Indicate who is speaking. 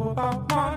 Speaker 1: about my